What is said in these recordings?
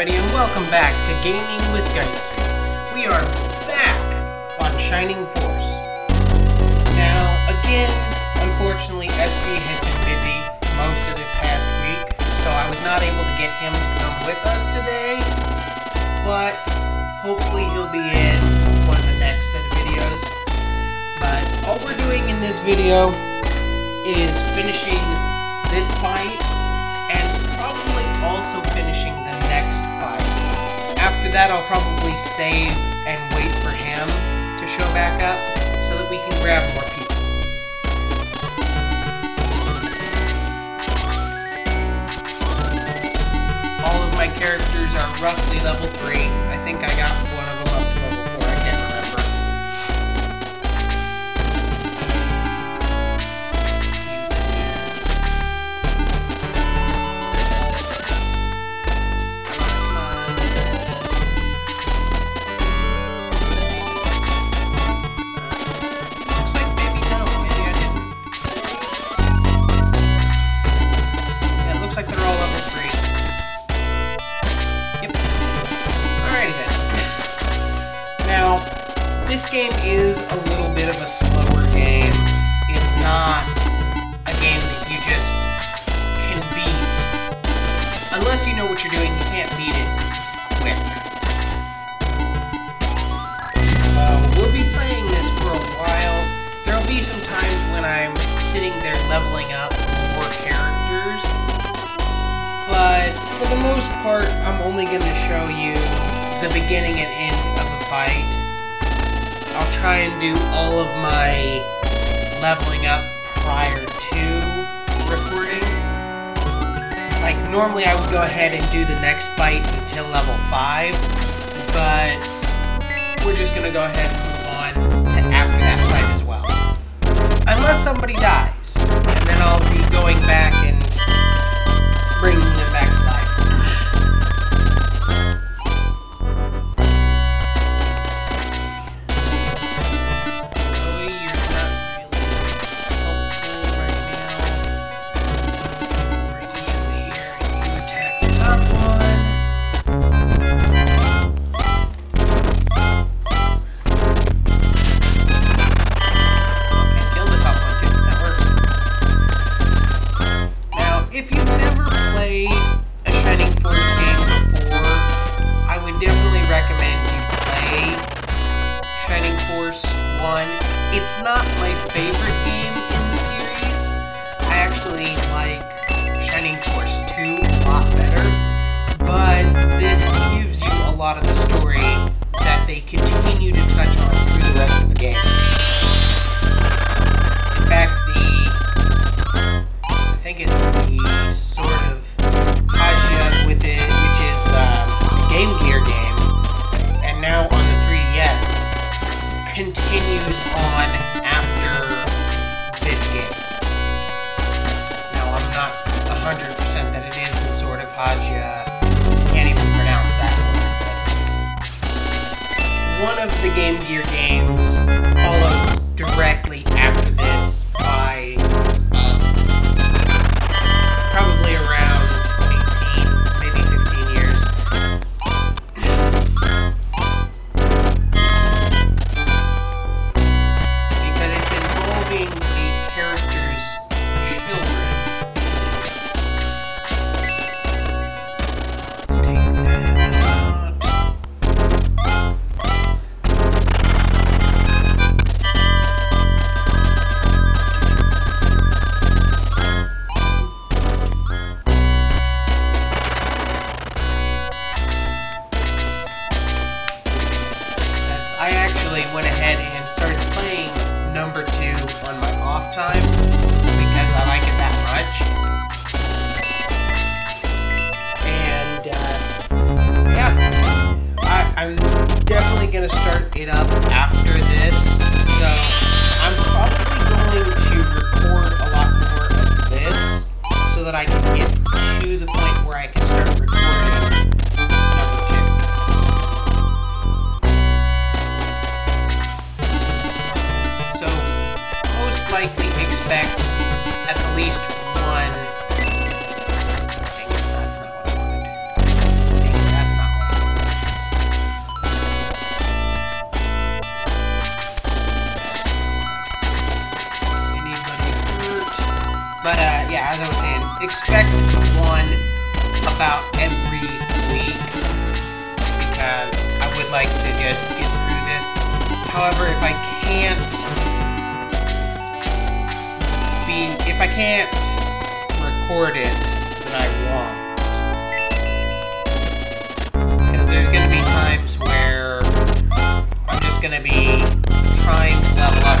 everybody, and welcome back to Gaming with Gaitsu. We are back on Shining Force. Now, again, unfortunately, SD has been busy most of this past week, so I was not able to get him to come with us today, but hopefully he'll be in one of the next set of videos. But all we're doing in this video is finishing this fight and probably also finishing After that, I'll probably save and wait for him to show back up so that we can grab more people. All of my characters are roughly level 3. I think I got for the most part, I'm only going to show you the beginning and end of a fight. I'll try and do all of my leveling up prior to recording. Like, normally I would go ahead and do the next fight until level 5, but we're just gonna go ahead and move on to after that fight as well. Unless somebody dies, and then I'll be going back 100% that it is the Sword of Hajya. Can't even pronounce that word. One of the Game Gear games follows directly went ahead and started playing number two on my off time because I like it that much. And uh, yeah, I, I'm definitely gonna start it up after this. So I'm probably going to record a lot more of this so that I can get to the point where I can Expect at least one... that's not what I want that's not what I want Anybody hurt? But, uh, yeah, as I was saying, expect one about every week. Because I would like to just get through this. However, if I can't be, if I can't record it, then I won't. Because there's going to be times where I'm just going to be trying to level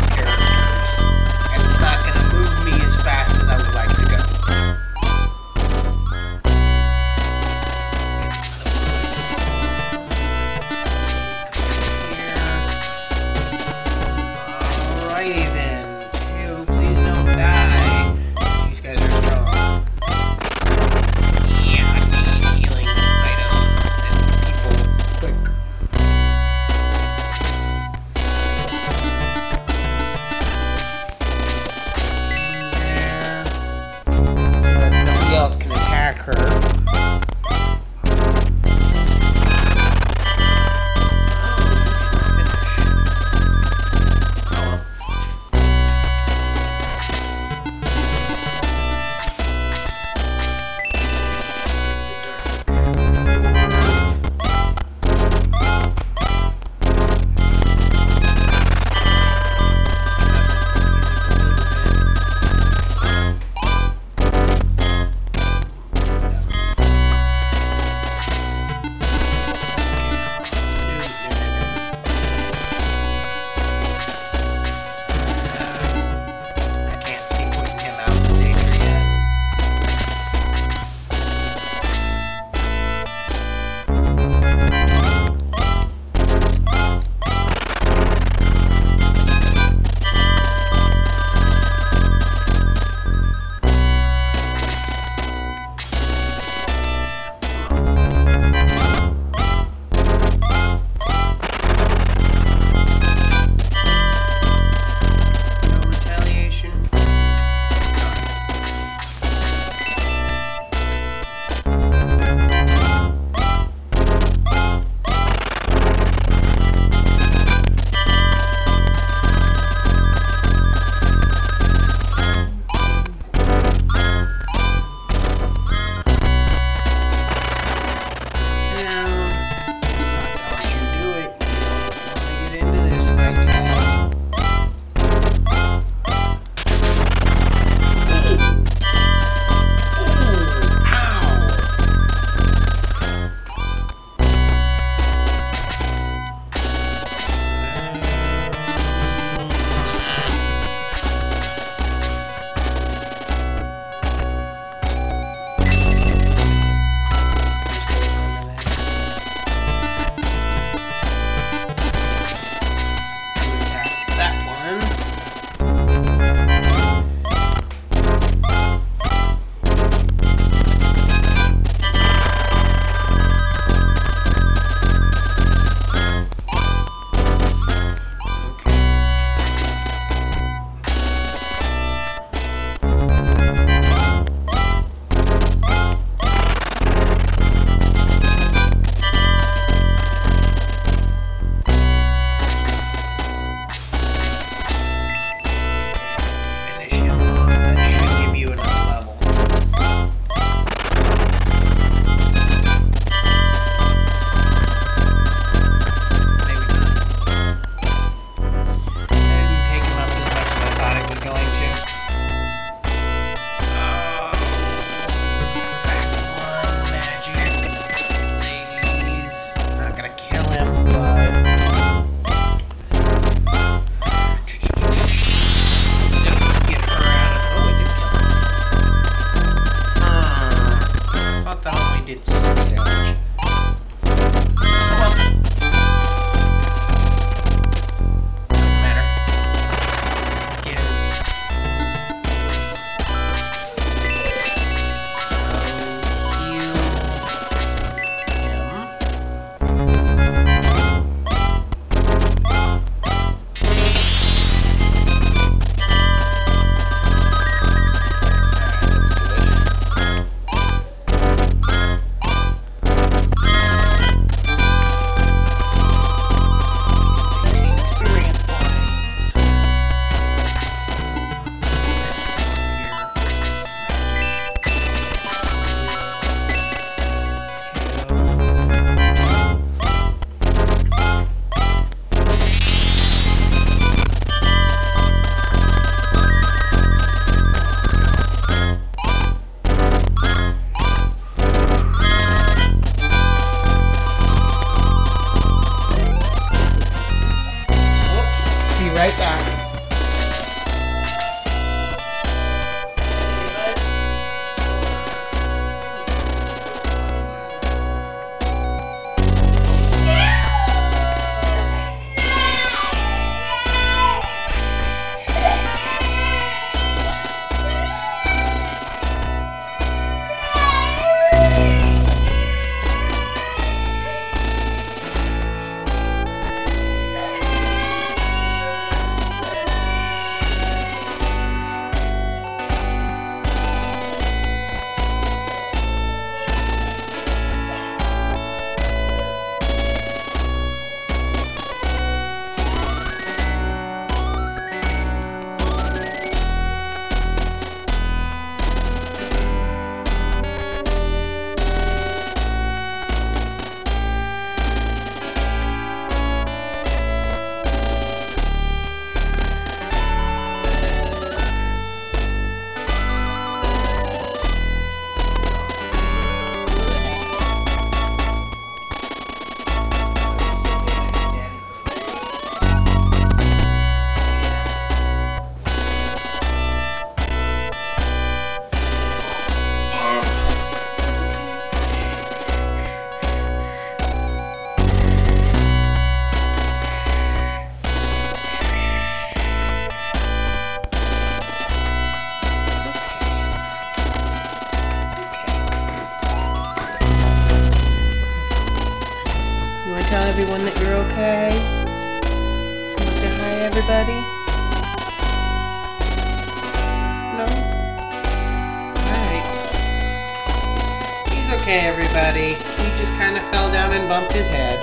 of fell down and bumped his head.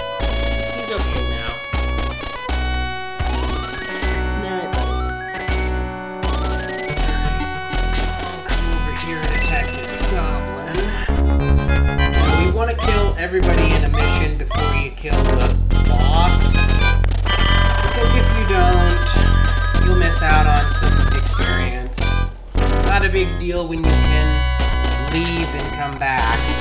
He's okay now. Alright, buddy. I'll come over here and attack this goblin. Now, we want to kill everybody in a mission before you kill the boss. Because if you don't, you'll miss out on some experience. Not a big deal when you can leave and come back.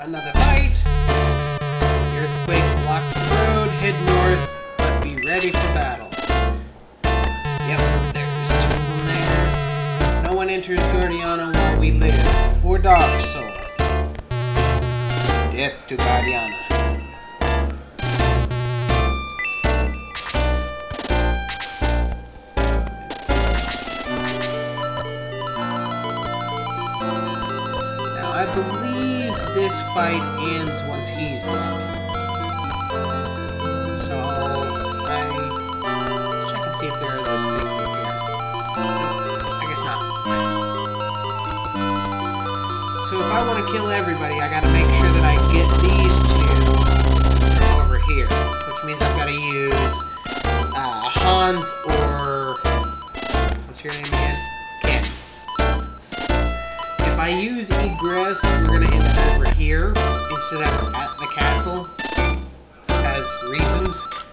Another fight. Earthquake blocked the road, head north, but be ready for battle. Yep, there's two of there. No one enters Guardiana while we live. For Dark Sol. Death to Guardiana. Fight ends once he's dead. So, I check and see if there are those things up here. I guess not. So if I want to kill everybody, I gotta make sure that I get these two over here. Which means I've gotta use uh, Hans or... What's your name again? If I use egress, we're gonna end up over here instead of at the castle. As reasons.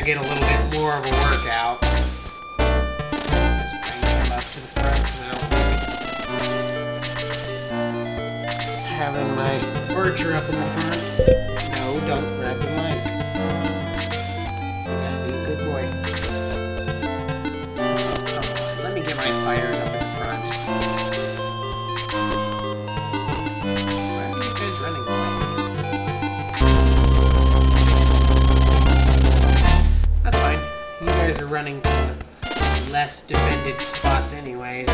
Gonna get a little defended spots anyways.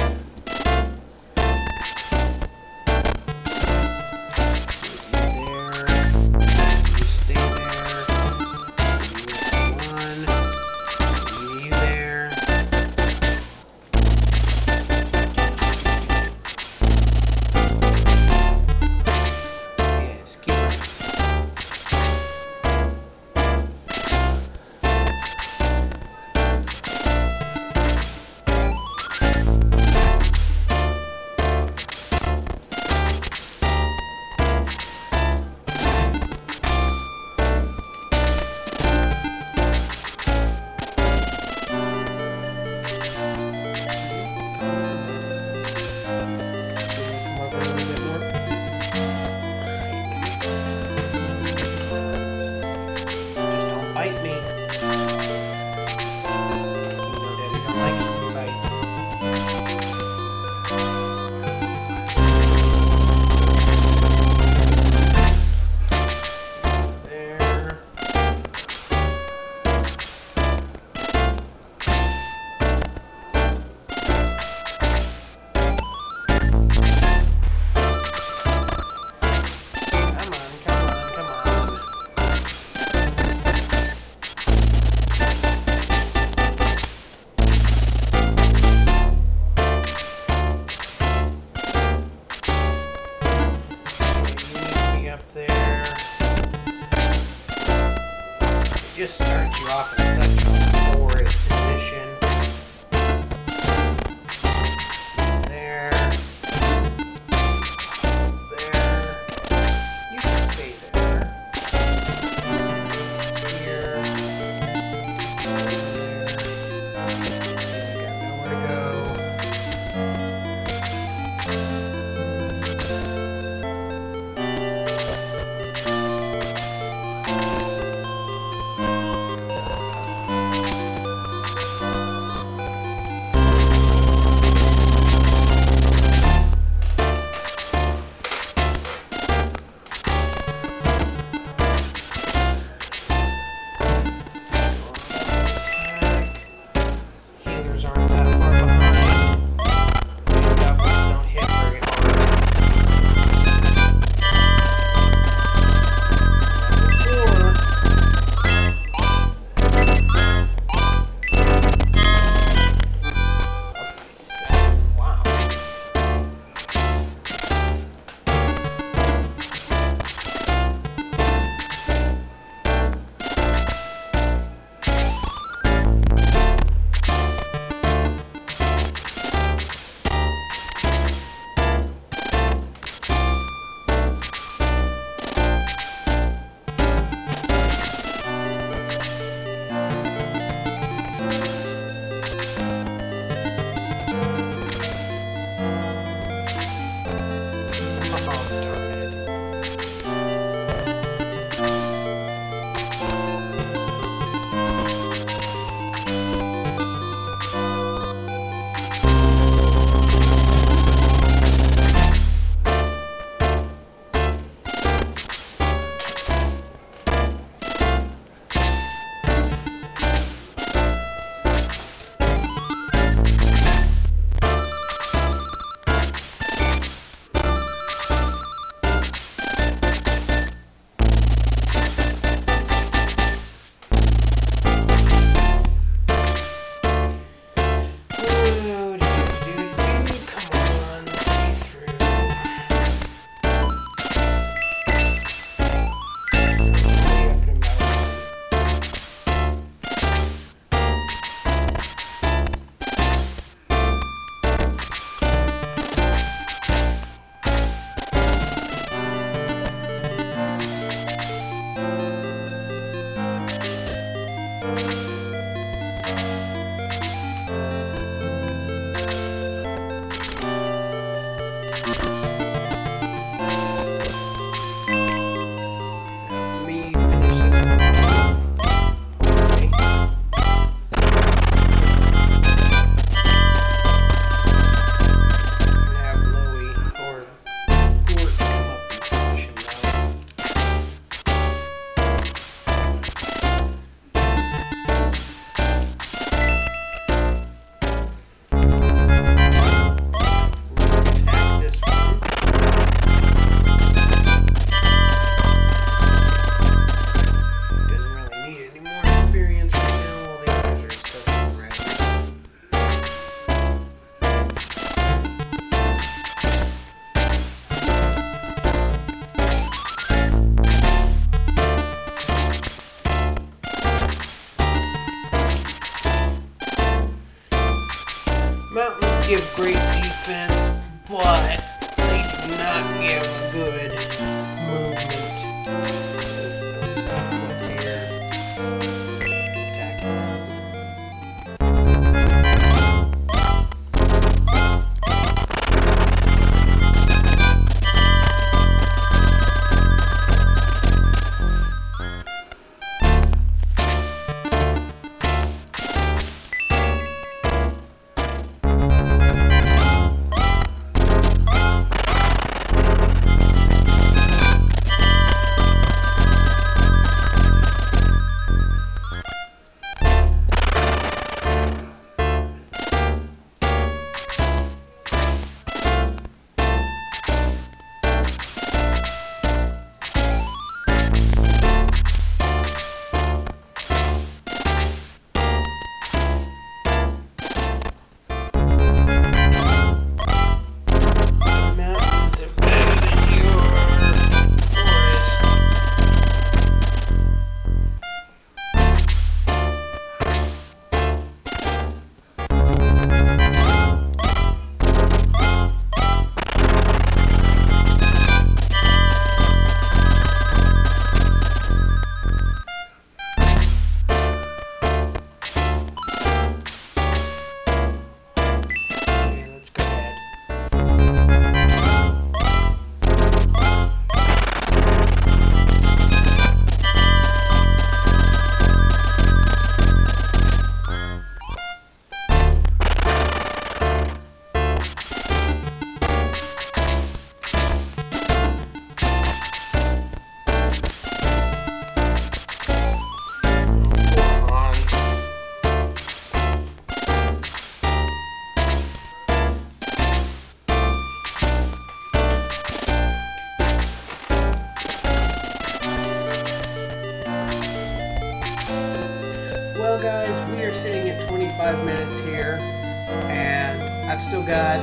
Still got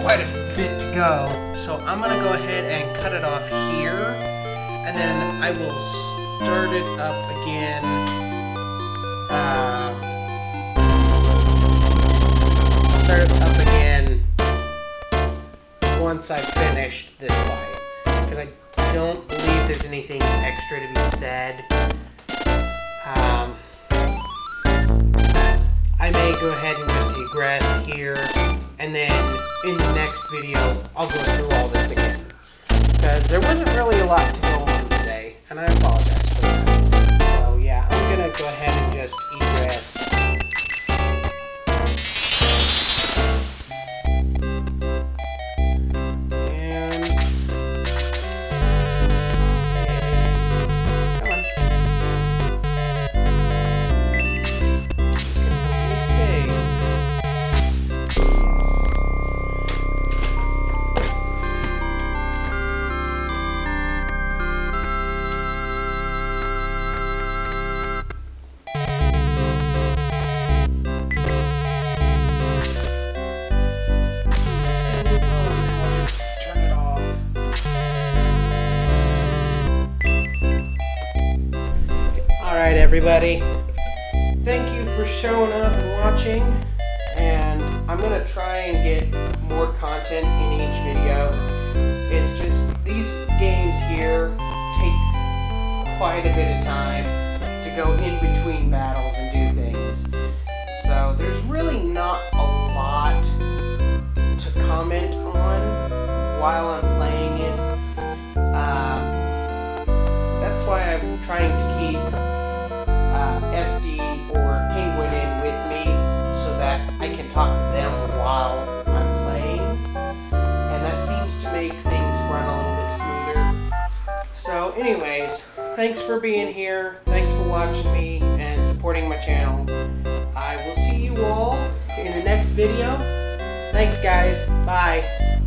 quite a bit to go. So I'm gonna go ahead and cut it off here, and then I will start it up again. Um, start it up again once I've finished this fight, because I don't believe there's anything extra to be said. Um, I may go ahead and just egress here, and then in the next video, I'll go through all this again. Because there wasn't really a lot to go on today, and I apologize for that. So yeah, I'm gonna go ahead and just egress. And watching. And I'm to try and get more content in each video. It's just these games here take quite a bit of time to go in between battles and do things. So there's really not a lot to comment on while I'm playing it. Um, that's why I'm trying to keep uh, SD or Penguin in talk to them while I'm playing. And that seems to make things run a little bit smoother. So anyways, thanks for being here. Thanks for watching me and supporting my channel. I will see you all in the next video. Thanks guys. Bye.